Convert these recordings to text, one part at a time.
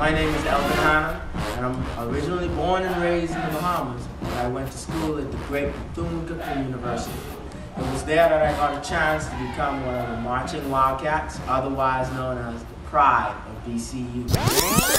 My name is Elvin Hanna, and I'm originally born and raised in the Bahamas, I went to school at the great Bethune-Cookman University. It was there that I got a chance to become one of the Marching Wildcats, otherwise known as the Pride of BCU.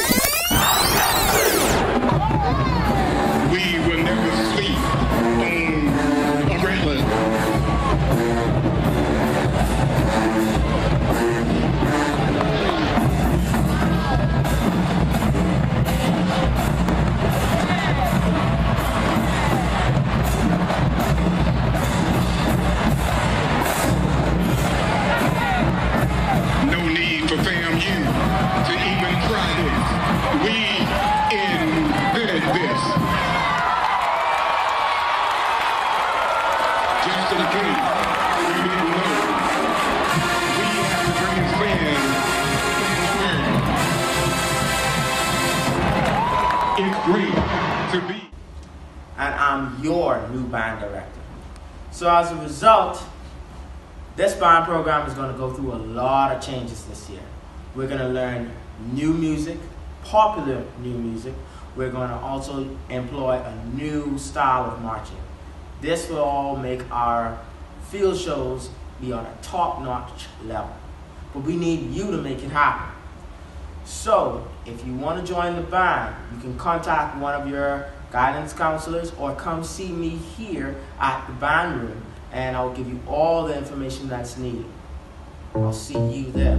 And I'm your new band director. So as a result, this band program is going to go through a lot of changes this year. We're going to learn new music, popular new music. We're going to also employ a new style of marching. This will all make our field shows be on a top-notch level. But we need you to make it happen. So, if you want to join the band, you can contact one of your guidance counselors or come see me here at the band room and I'll give you all the information that's needed. I'll see you there.